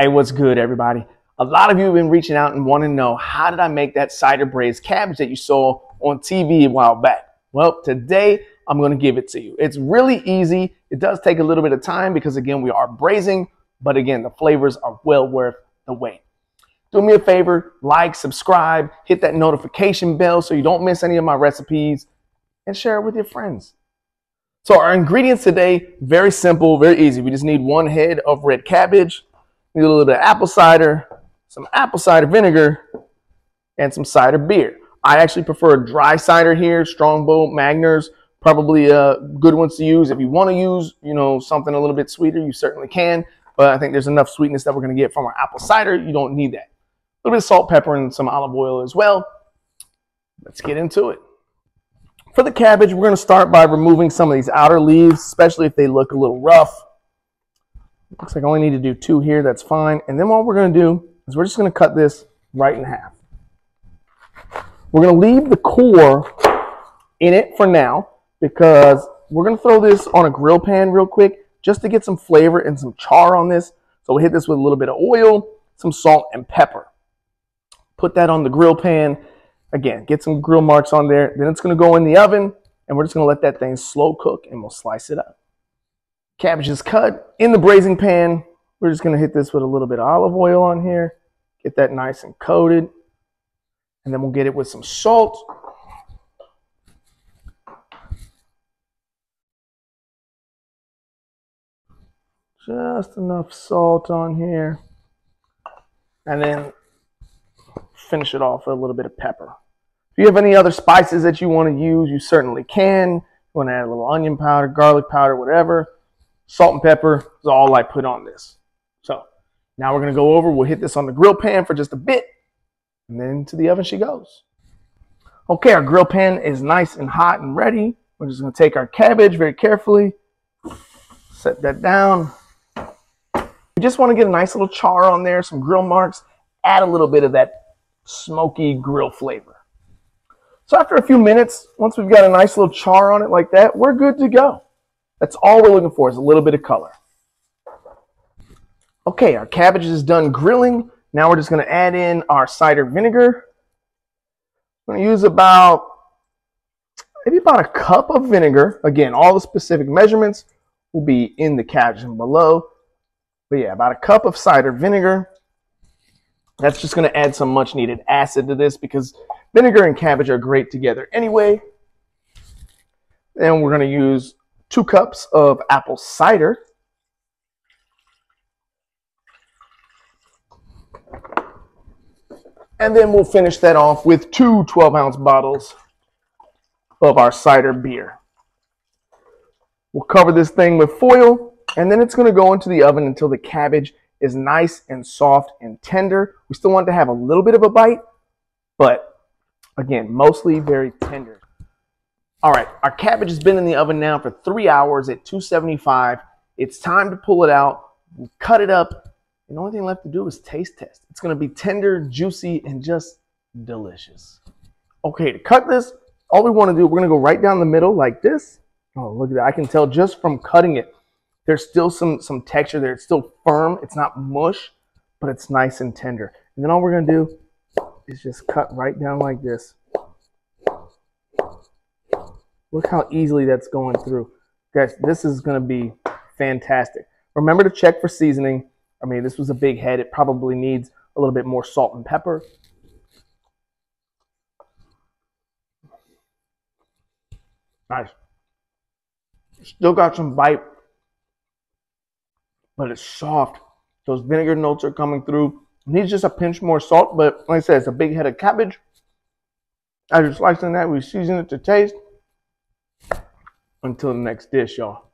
Hey, what's good, everybody? A lot of you have been reaching out and want to know how did I make that cider braised cabbage that you saw on TV a while back? Well, today I'm going to give it to you. It's really easy. It does take a little bit of time because, again, we are braising, but again, the flavors are well worth the wait. Do me a favor, like, subscribe, hit that notification bell so you don't miss any of my recipes, and share it with your friends. So, our ingredients today, very simple, very easy. We just need one head of red cabbage, Need a little bit of apple cider, some apple cider vinegar, and some cider beer. I actually prefer a dry cider here, Strongbow, Magners, probably uh, good ones to use. If you want to use, you know, something a little bit sweeter, you certainly can. But I think there's enough sweetness that we're going to get from our apple cider. You don't need that. A little bit of salt, pepper, and some olive oil as well. Let's get into it. For the cabbage, we're going to start by removing some of these outer leaves, especially if they look a little rough. Looks like I only need to do two here. That's fine. And then what we're going to do is we're just going to cut this right in half. We're going to leave the core in it for now because we're going to throw this on a grill pan real quick just to get some flavor and some char on this. So we'll hit this with a little bit of oil, some salt, and pepper. Put that on the grill pan. Again, get some grill marks on there. Then it's going to go in the oven, and we're just going to let that thing slow cook, and we'll slice it up. Cabbage is cut in the braising pan. We're just going to hit this with a little bit of olive oil on here. Get that nice and coated. And then we'll get it with some salt. Just enough salt on here. And then finish it off with a little bit of pepper. If you have any other spices that you want to use, you certainly can. You want to add a little onion powder, garlic powder, whatever salt and pepper is all I put on this. So now we're going to go over, we'll hit this on the grill pan for just a bit, and then to the oven she goes. Okay, our grill pan is nice and hot and ready. We're just to take our cabbage very carefully, set that down. We just want to get a nice little char on there, some grill marks, add a little bit of that smoky grill flavor. So after a few minutes, once we've got a nice little char on it like that, we're good to go. That's all we're looking for is a little bit of color. Okay, our cabbage is done grilling. Now we're just going to add in our cider vinegar. I'm going to use about, maybe about a cup of vinegar. Again, all the specific measurements will be in the caption below. But yeah, about a cup of cider vinegar. That's just going to add some much needed acid to this because vinegar and cabbage are great together anyway. Then we're going to use two cups of apple cider. And then we'll finish that off with two 12 ounce bottles of our cider beer. We'll cover this thing with foil and then it's going to go into the oven until the cabbage is nice and soft and tender. We still want to have a little bit of a bite, but again, mostly very tender. All right, our cabbage has been in the oven now for three hours at 275. It's time to pull it out, cut it up. And the only thing left to do is taste test. It's gonna be tender, juicy, and just delicious. Okay, to cut this, all we wanna do, we're gonna go right down the middle like this. Oh, look at that. I can tell just from cutting it, there's still some, some texture there. It's still firm. It's not mush, but it's nice and tender. And then all we're gonna do is just cut right down like this. Look how easily that's going through. Guys, this is going to be fantastic. Remember to check for seasoning. I mean, this was a big head. It probably needs a little bit more salt and pepper. Nice. Still got some bite, but it's soft. Those vinegar notes are coming through. needs just a pinch more salt, but like I said, it's a big head of cabbage. As you're slicing that, we season it to taste until the next dish, y'all.